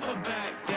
never back